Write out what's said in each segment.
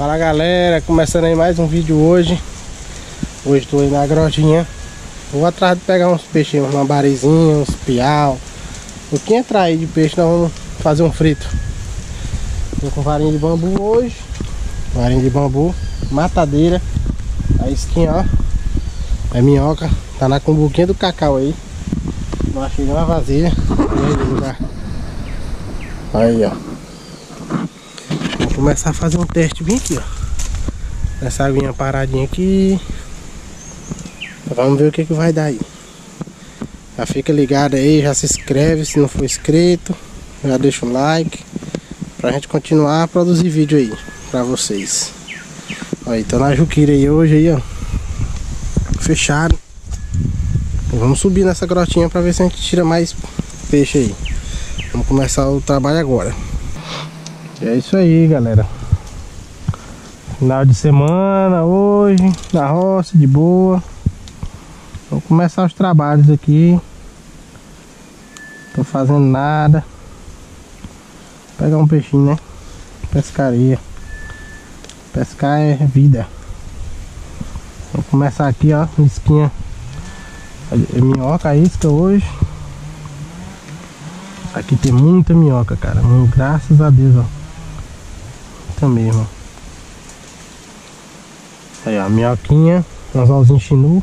Fala galera, começando aí mais um vídeo hoje. Hoje estou aí na grotinha Vou atrás de pegar uns peixinhos, uns lambarizinhos, uns piau. O que entrar aí de peixe nós vamos fazer um frito. Tô com varinha de bambu hoje. Varinha de bambu, matadeira. A esquinha ó. É minhoca, tá na cumbuquinha do cacau aí. Não achei nenhuma vasilha. Aí ó começar a fazer um teste bem aqui, ó. Essa aguinha paradinha aqui. Vamos ver o que, que vai dar aí. Já fica ligado aí, já se inscreve se não for inscrito. Já deixa o like. Pra gente continuar a produzir vídeo aí pra vocês. Aí, tô na Juquira aí hoje aí, ó. Fechado. Vamos subir nessa grotinha pra ver se a gente tira mais peixe aí. Vamos começar o trabalho agora. É isso aí, galera. Final de semana hoje, na roça, de boa. Vou começar os trabalhos aqui. Tô fazendo nada. Vou pegar um peixinho, né? Pescaria. Pescar é vida. Vou começar aqui, ó, isquinha. É minhoca, isca hoje. Aqui tem muita minhoca, cara. Graças a Deus, ó mesmo. Aí ó, minhoquinha, anzolzinho chinu,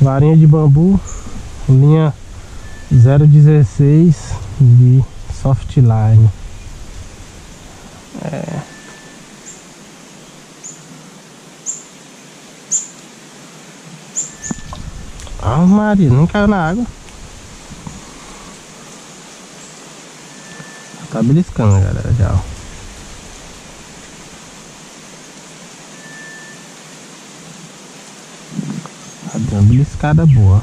varinha de bambu, linha 016 de softline. É. Ah, Maria, nem caiu na água. Tá beliscando, galera, já, ó. Tem uma beliscada boa.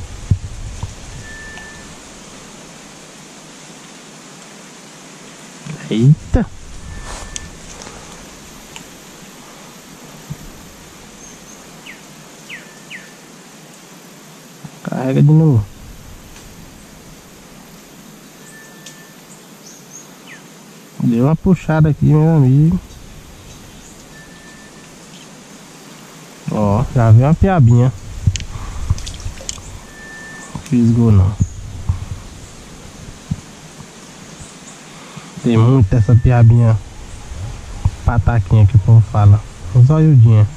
Eita! Carrega de novo. Deu uma puxada aqui, meu amigo. Ó, já veio uma piabinha fisgou não. Tem muito essa piabinha pataquinha que o povo fala. Zoiudinha.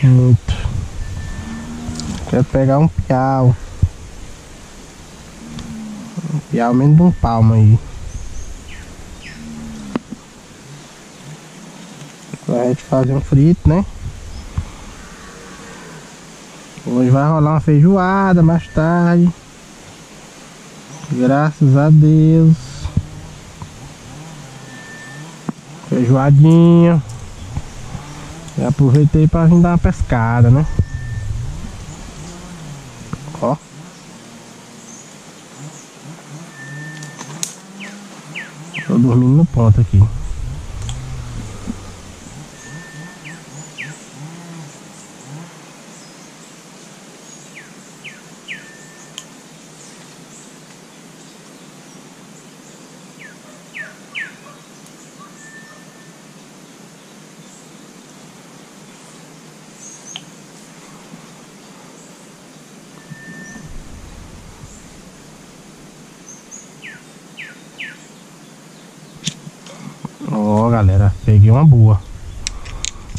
Muito. Quero pegar um piau. Um piau menos de um palmo aí. Pra gente fazer um frito, né? Hoje vai rolar uma feijoada mais tarde. Graças a Deus. Feijoadinha. E aproveitei para vir dar uma pescada, né? Ó. Tô dormindo no ponto aqui. Ó, galera, peguei uma boa.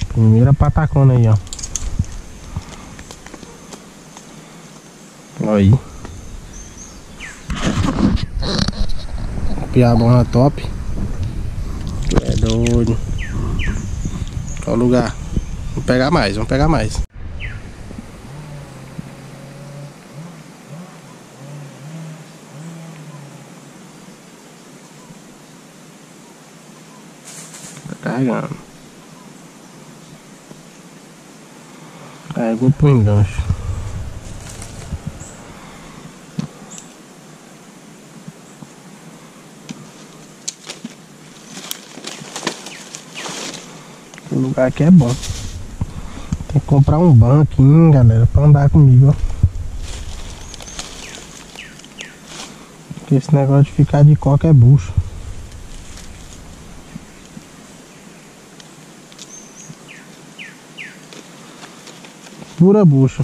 Primeira patacona aí, ó. Aí. Piabona top. É doido. Qual lugar? Vamos pegar mais, vamos pegar mais. Carregando. Carregou pro enganche. O lugar aqui é bom. Tem que comprar um banquinho, galera, pra andar comigo, ó. Porque esse negócio de ficar de coca é bucho. Pura bucha.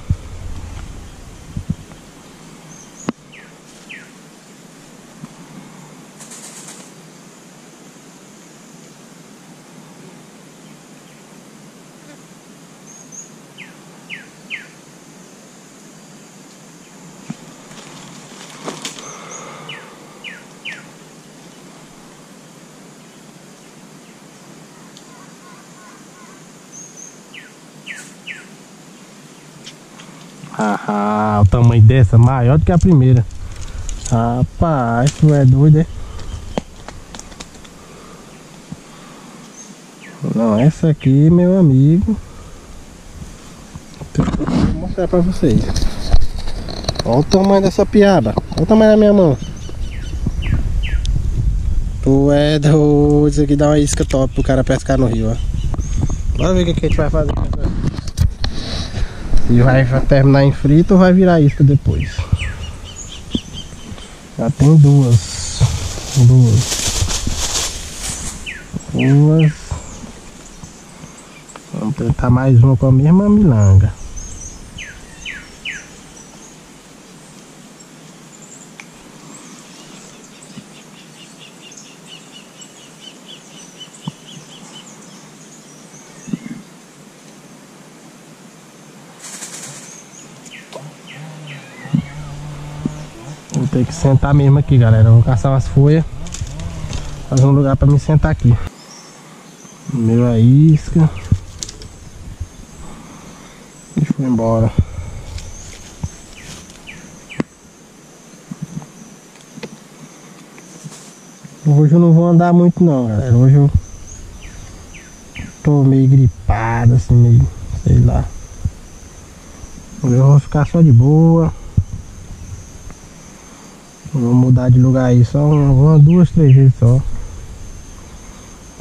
Ah, o tamanho dessa maior do que a primeira. Rapaz, tu é doido, é? Não, essa aqui, meu amigo. Vou mostrar pra vocês. Olha o tamanho dessa piaba. Olha o tamanho da minha mão. Tu é doido. Isso aqui dá uma isca top pro cara pescar no rio, ó. Bora ver o que a gente vai fazer Se vai terminar em frito ou vai virar isca depois. Já tem duas. Duas. Duas. Vamos tentar mais uma com a mesma milanga. Ter que sentar mesmo aqui, galera. Vou caçar umas folhas. Fazer um lugar pra me sentar aqui. Meu a isca. E foi embora. Hoje eu não vou andar muito não, galera. Hoje eu tô meio gripado, assim, meio, sei lá. Hoje eu vou ficar só de boa. Vou mudar de lugar aí só uma, duas, três vezes só.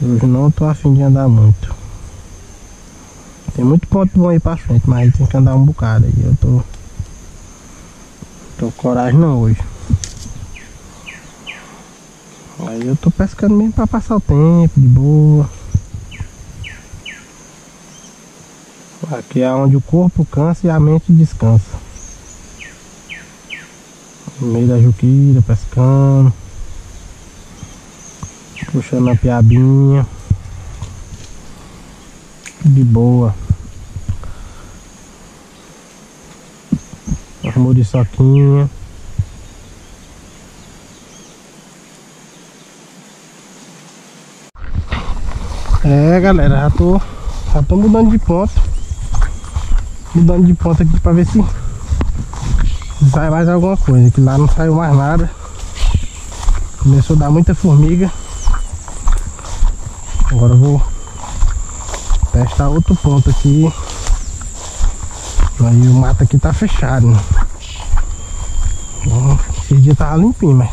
Hoje não tô afim de andar muito. Tem muito ponto bom aí pra frente, mas tem que andar um bocado aí. Eu tô. Tô com coragem não hoje. Aí eu tô pescando mesmo pra passar o tempo, de boa. Aqui é onde o corpo cansa e a mente descansa. No meio da juquira, pescando. Puxando a piabinha. De boa. As muriçoquinhas. É galera, já tô, já tô mudando de ponto Mudando de ponto aqui pra ver se sai mais alguma coisa Que lá não saiu mais nada Começou a dar muita formiga Agora eu vou testar outro ponto aqui Aí o mato aqui tá fechado né? Esse dia tava limpinho, mas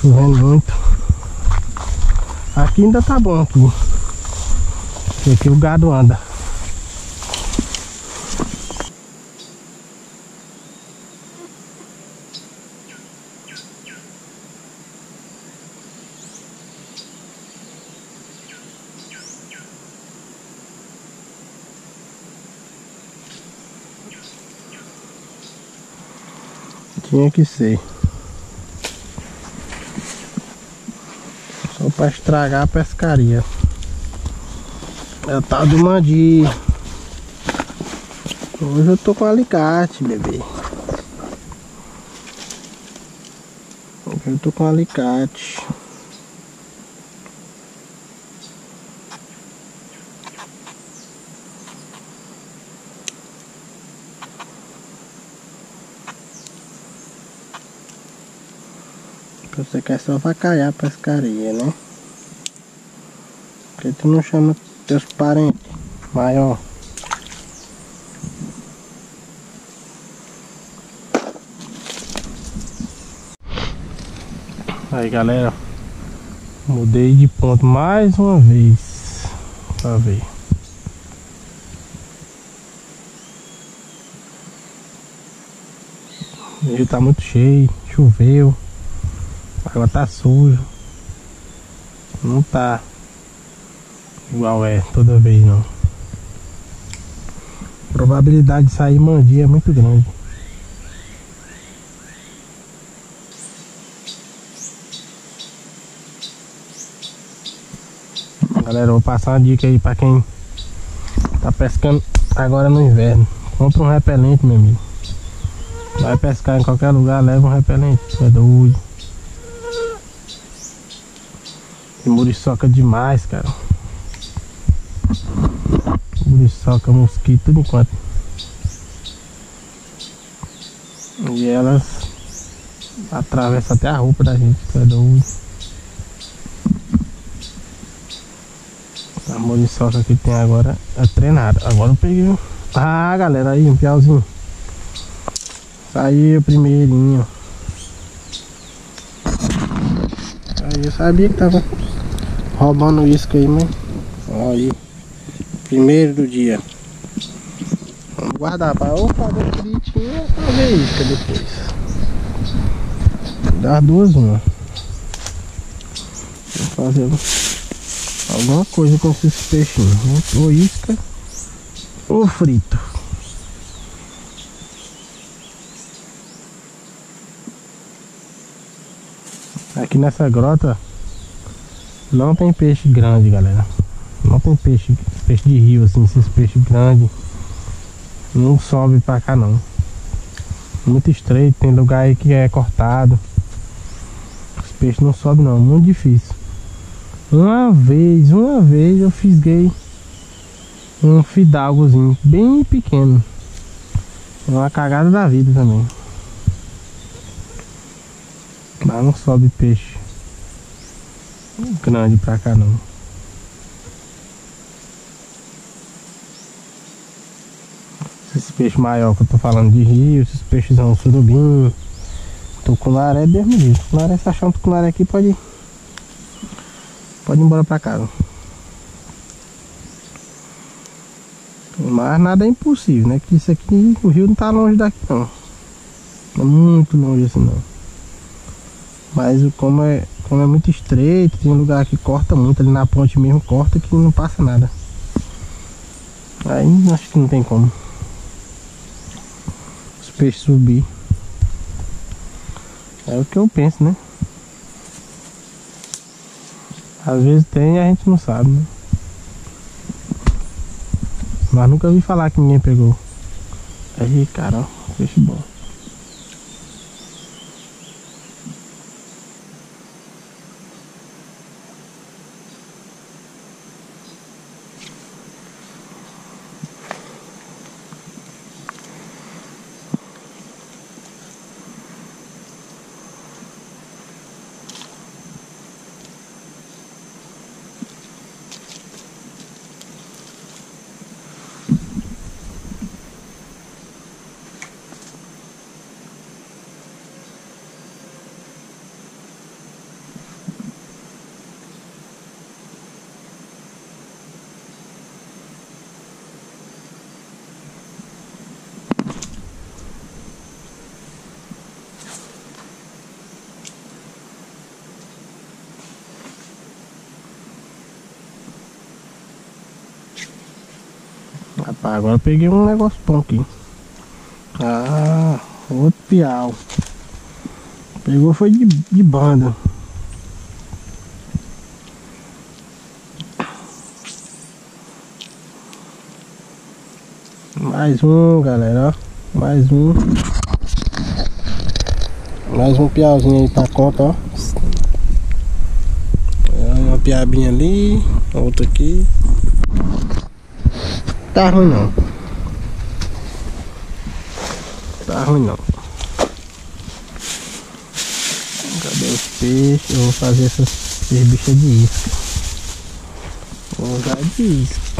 Chovendo muito Aqui ainda tá bom aqui. Porque aqui o gado anda. Tinha que ser. Só para estragar a pescaria. É o do mandi. Hoje eu tô com alicate, bebê. Hoje eu tô com alicate. Você quer só vacalhar a pescaria, né? Porque tu não chama teus parentes maior. Aí galera, mudei de ponto mais uma vez pra ver. Rio tá muito cheio, choveu. Água tá suja. Não tá igual é toda vez não. A probabilidade de sair mandia é muito grande. Galera, vou passar uma dica aí pra quem tá pescando agora no inverno. Compra um repelente, meu amigo. Vai pescar em qualquer lugar, leva um repelente. É doido. Muriçoca demais, cara. Muriçoca, mosquito, tudo enquanto. E elas atravessam até a roupa da gente, tu é doido. A muriçoca que tem agora é treinada. Agora eu peguei. Ah, galera, aí um piauzinho. Saiu primeirinho. Aí eu sabia que tava roubando isca aí, mas. Olha aí. Primeiro do dia. Vamos guardar para ou fazer fritinho ou fazer isca depois. Dar duas uma. Vou fazer alguma coisa com esses peixinhos. Ou isca ou frito. Aqui nessa grota não tem peixe grande, galera. Não tem peixe, peixe de rio, assim, esses peixes grandes. Não sobe pra cá não. Muito estreito, tem lugar aí que é cortado. Os peixes não sobem não, muito difícil. Uma vez, uma vez eu fisguei um fidalgozinho bem pequeno. Uma cagada da vida também. Mas não sobe peixe grande pra cá não. Esses peixes maior que eu tô falando de rio, esses peixes são surubim, tucunaré, Deus me livre. Tucunaré, se achar um tucunaré aqui, pode, pode ir embora pra casa. Mas nada é impossível, né? Que isso aqui, o rio não tá longe daqui não. É muito longe assim não. Mas como é, como é muito estreito, tem um lugar que corta muito, ali na ponte mesmo corta que não passa nada. Aí acho que não tem como. Os peixes subir. É o que eu penso, né? Às vezes tem e a gente não sabe, né? Mas nunca vi falar que ninguém pegou. Aí, cara, ó, peixe bom. Rapaz, agora peguei um negócio bom aqui. Ah, outro piau. Pegou foi de, de banda. Mais um, galera. Mais um. Mais um piauzinho aí pra conta, ó. Uma piabinha ali, outra aqui tá ruim não. Tá ruim não. Cadê os peixes? Eu vou fazer essas, bichas de isca. Vou usar de isca.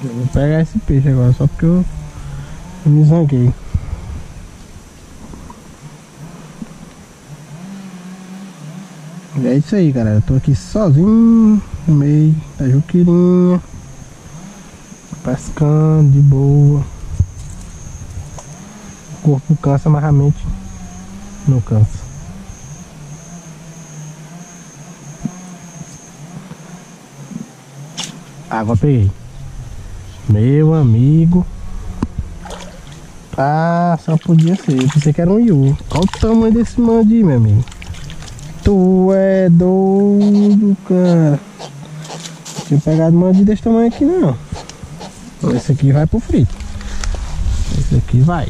Eu vou pegar esse peixe agora, só porque eu, eu me zanguei. E é isso aí, galera. Eu tô aqui sozinho no meio da juquirinha. Pescando de boa. O corpo cansa, mas a mente não cansa. Água peguei. Meu amigo. Ah, só podia ser. Eu pensei que era um Yu. Olha o tamanho desse mandi, meu amigo. Tu é doido, cara. Não tinha pegado mandi desse tamanho aqui, não. Esse aqui vai pro frito. Esse aqui vai.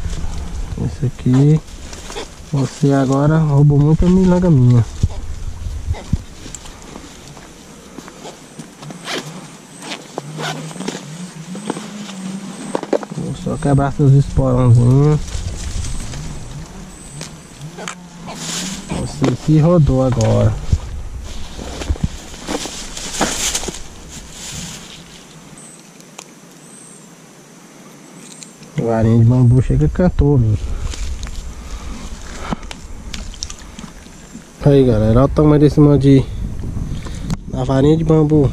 Esse aqui... Você agora roubou muita milanga minha. Só quebrar seus esporãozinhos. Você se rodou agora. Varinha de bambu chega cantou, viu? Aí galera, olha o tamanho desse mandi na varinha de bambu.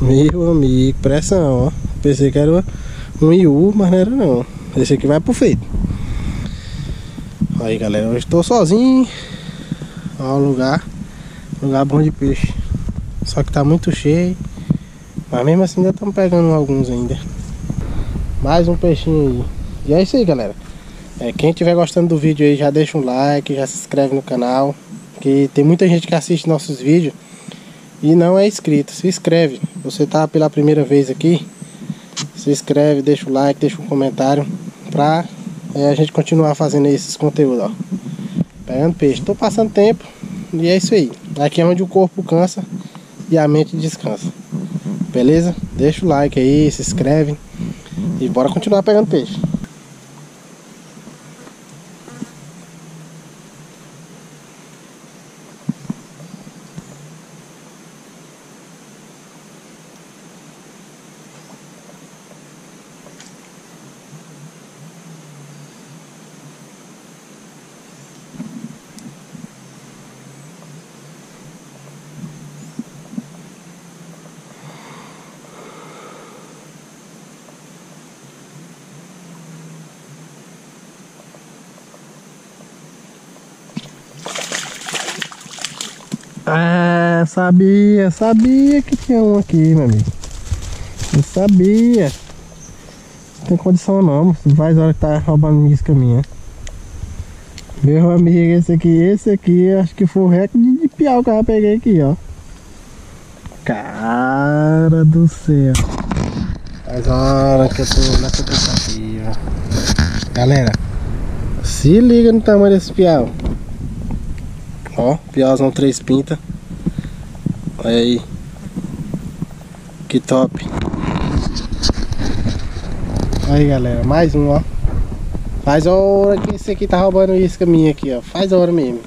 Meu amigo, pressão, ó. Pensei que era um IU, mas não era não. Esse aqui vai pro feito. Aí galera, eu estou sozinho. Olha o lugar. Lugar bom de peixe. Só que tá muito cheio. Mas mesmo assim ainda estamos pegando alguns ainda. Mais um peixinho aí. E é isso aí galera. É, quem estiver gostando do vídeo aí já deixa um like, já se inscreve no canal. Que tem muita gente que assiste nossos vídeos e não é inscrito. Se inscreve. Você tá pela primeira vez aqui se inscreve, deixa o like, deixa um comentário pra é, a gente continuar fazendo esses conteúdos, ó. Pegando peixe. Tô passando tempo e é isso aí. Aqui é onde o corpo cansa e a mente descansa. Beleza? Deixa o like aí, se inscreve e bora continuar pegando peixe. Ah, sabia, sabia que tinha um aqui, meu amigo. Eu sabia. Não tem condição não, faz hora que tá roubando isca minha. Meu amigo, esse aqui, esse aqui, acho que foi o recorde de piau que eu peguei aqui, ó. Cara do céu. Faz hora que eu tô nessa tentativa. Galera, se liga no tamanho desse piau. Ó, piauzão três pinta. Olha aí. Que top. Aí galera, mais um ó. Faz hora que esse aqui tá roubando isca minha aqui, ó. Faz hora mesmo.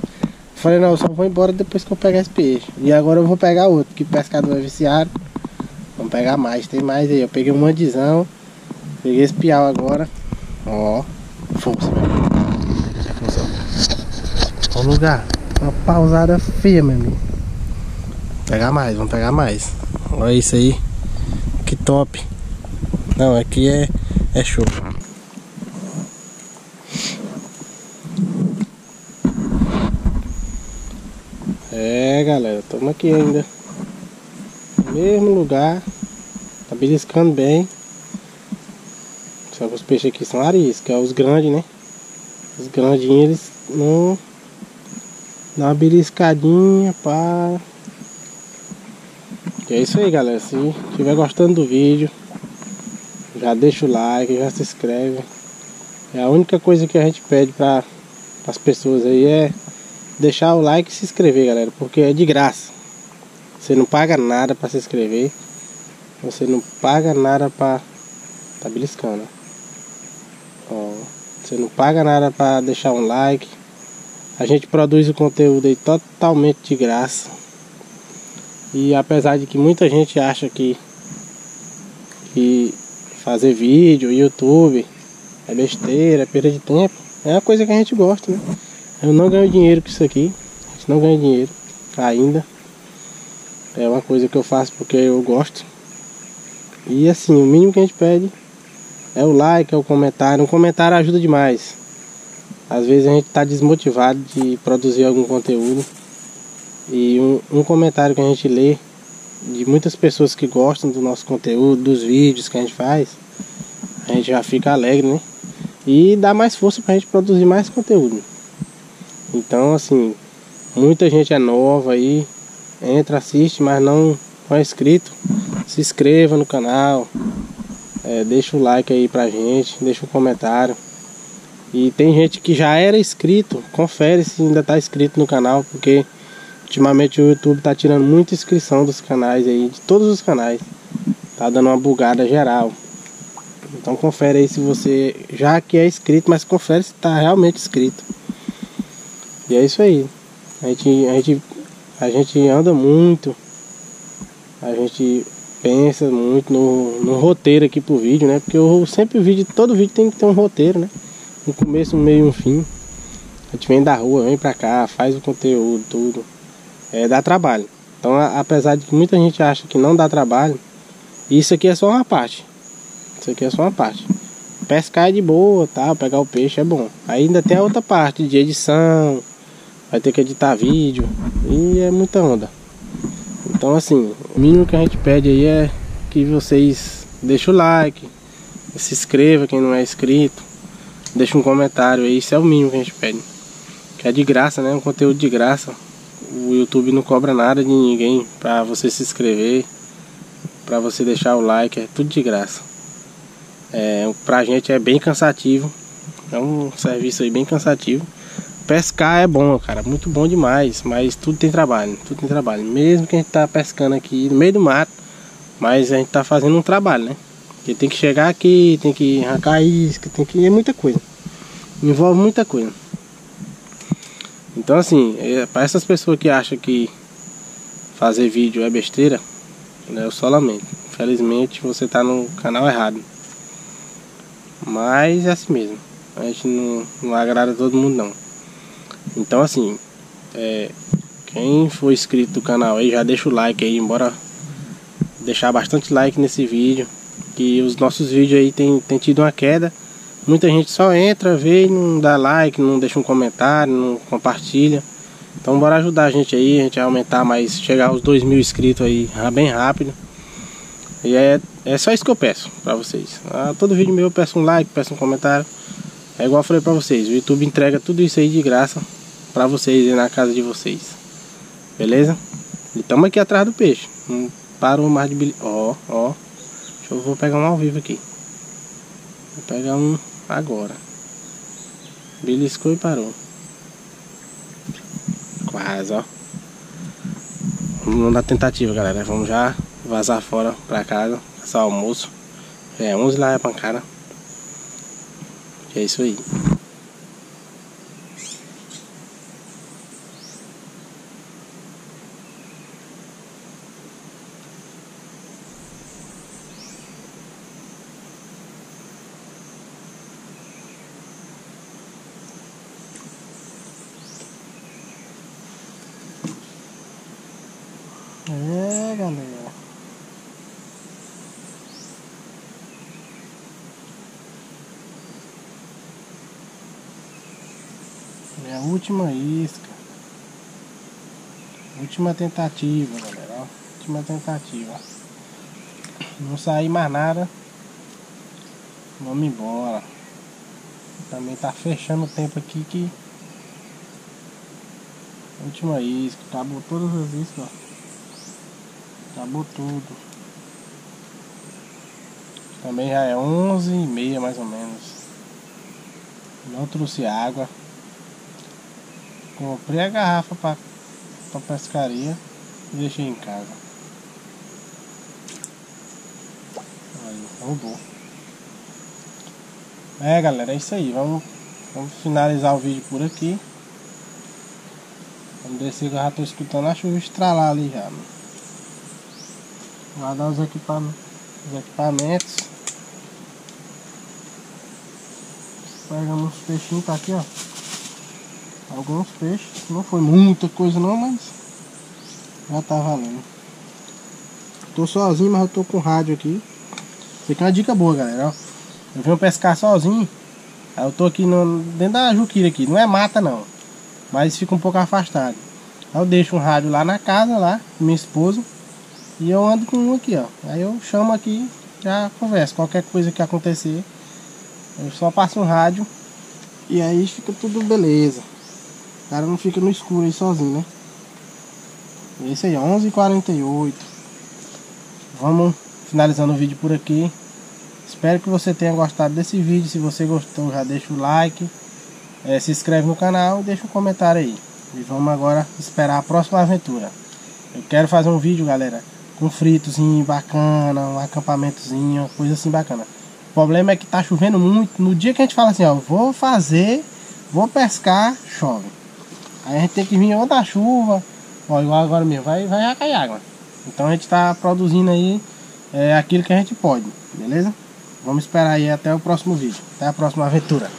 Falei, não, eu só vou embora depois que eu pegar esse peixe. E agora eu vou pegar outro, que pescador é viciado. Vamos pegar mais, tem mais aí. Eu peguei um mandizão. Peguei esse piau agora. Ó, força. Olha o lugar. Uma pausada feia, meu amigo. Pegar mais, vamos pegar mais. Olha isso aí. Que top. Não, aqui é, é show. É, galera, estamos aqui ainda. Mesmo lugar. Tá beliscando bem. Só que os peixes aqui são arisca, é os grandes, né? Os grandinhos, eles não Dá uma beliscadinha, pá. E é isso aí, galera. Se estiver gostando do vídeo, já deixa o like, já se inscreve. É a única coisa que a gente pede para as pessoas aí é deixar o like e se inscrever, galera, porque é de graça. Você não paga nada para se inscrever. Você não paga nada para tá beliscando. Ó, você não paga nada para deixar um like a gente produz o conteúdo aí totalmente de graça. E apesar de que muita gente acha que que fazer vídeo, YouTube, é besteira, é perda de tempo. É uma coisa que a gente gosta, né? Eu não ganho dinheiro com isso aqui. A gente não ganha dinheiro ainda. É uma coisa que eu faço porque eu gosto. E assim, o mínimo que a gente pede é o like, é o comentário. Um comentário ajuda demais. Às vezes a gente está desmotivado de produzir algum conteúdo. E um, um comentário que a gente lê de muitas pessoas que gostam do nosso conteúdo, dos vídeos que a gente faz, a gente já fica alegre, né? E dá mais força pra gente produzir mais conteúdo. Então, assim, muita gente é nova aí, entra, assiste, mas não, é inscrito. Se inscreva no canal, é, deixa o like aí pra gente, deixa um comentário. E tem gente que já era inscrito, confere se ainda tá inscrito no canal, porque Ultimamente o YouTube tá tirando muita inscrição dos canais aí, de todos os canais. Tá dando uma bugada geral. Então confere aí se você já que é inscrito, mas confere se tá realmente inscrito. E é isso aí. A gente, a gente, a gente anda muito. A gente pensa muito no, no roteiro aqui pro vídeo, né? Porque eu sempre o vídeo, todo vídeo tem que ter um roteiro, né? Um começo, um meio e um fim. A gente vem da rua, vem pra cá, faz o conteúdo, tudo é, dá trabalho. Então, a, apesar de que muita gente acha que não dá trabalho, isso aqui é só uma parte. Isso aqui é só uma parte. Pescar é de boa, tá? Pegar o peixe é bom. Ainda tem a outra parte de edição, vai ter que editar vídeo e é muita onda. Então, assim, o mínimo que a gente pede aí é que vocês deixem o like, se inscreva quem não é inscrito, deixe um comentário aí, isso é o mínimo que a gente pede. Que é de graça, né? Um conteúdo de graça o YouTube não cobra nada de ninguém para você se inscrever, para você deixar o like, é tudo de graça. É, pra gente é bem cansativo, é um serviço aí bem cansativo. Pescar é bom, cara, muito bom demais, mas tudo tem trabalho, tudo tem trabalho. Mesmo que a gente tá pescando aqui no meio do mato, mas a gente tá fazendo um trabalho, né? Porque tem que chegar aqui, tem que arrancar isca, tem que. É muita coisa. Envolve muita coisa. Então assim, é, para essas pessoas que acham que fazer vídeo é besteira, né, eu só lamento. Infelizmente você está no canal errado. Mas é assim mesmo. A gente não, não agrada todo mundo não. Então assim, é, quem for inscrito do canal aí já deixa o like aí, embora deixar bastante like nesse vídeo. Que os nossos vídeos aí tem, tem tido uma queda. Muita gente só entra, vê e não dá like, não deixa um comentário, não compartilha. Então bora ajudar a gente aí, a gente vai aumentar mais, chegar aos 2 mil inscritos aí bem rápido. E é, é só isso que eu peço pra vocês. Ah, todo vídeo meu eu peço um like, peço um comentário. É igual eu falei pra vocês, o YouTube entrega tudo isso aí de graça pra vocês na casa de vocês. Beleza? E estamos aqui atrás do peixe. Não parou mais de... Ó, ó. Deixa eu vou pegar um ao vivo aqui. Vou pegar um agora. Beliscou e parou. Quase, ó. Vamos dar tentativa, galera. Vamos já vazar fora pra casa. Passar o almoço. É 11 lá é pancada. é isso aí. É, galera. É a última isca. Última tentativa, galera. Última tentativa. Não sair mais nada. Vamos embora. Também tá fechando o tempo aqui que. Última isca. Acabou todas as iscas. Acabou tudo. Também já é 11 e meia mais ou menos. Não trouxe água. Comprei a garrafa para pra pescaria e deixei em casa. Aí, roubou. É galera, é isso aí. Vamos, vamos finalizar o vídeo por aqui. Vamos descer que eu já tô escutando a chuva estralar ali já. Mano. Guardar os equipamentos. os equipamentos. Pegamos uns peixinhos, tá aqui ó. Alguns peixes, não foi muita coisa não, mas já tá valendo. Tô sozinho, mas eu tô com rádio aqui. Isso aqui é uma dica boa, galera. Eu venho pescar sozinho. Aí eu tô aqui no, dentro da juquira aqui, não é mata não. Mas fica um pouco afastado. Aí eu deixo um rádio lá na casa, lá, minha esposa. E eu ando com um aqui, ó. Aí eu chamo aqui, já converso. Qualquer coisa que acontecer, eu só passo um rádio. E aí fica tudo beleza. Cara não fica no escuro aí sozinho, né? Esse aí, 11h48. Vamos finalizando o vídeo por aqui. Espero que você tenha gostado desse vídeo. Se você gostou, já deixa o like. É, se inscreve no canal e deixa um comentário aí. E vamos agora esperar a próxima aventura. Eu quero fazer um vídeo, galera, com fritozinho bacana, um acampamentozinho, coisa assim bacana. O problema é que tá chovendo muito. No dia que a gente fala assim, ó, vou fazer, vou pescar, chove. Aí a gente tem que vir ou da chuva, ó, igual agora mesmo, vai, vai cair água. Então a gente tá produzindo aí é, aquilo que a gente pode, beleza? Vamos esperar aí até o próximo vídeo. Até a próxima aventura.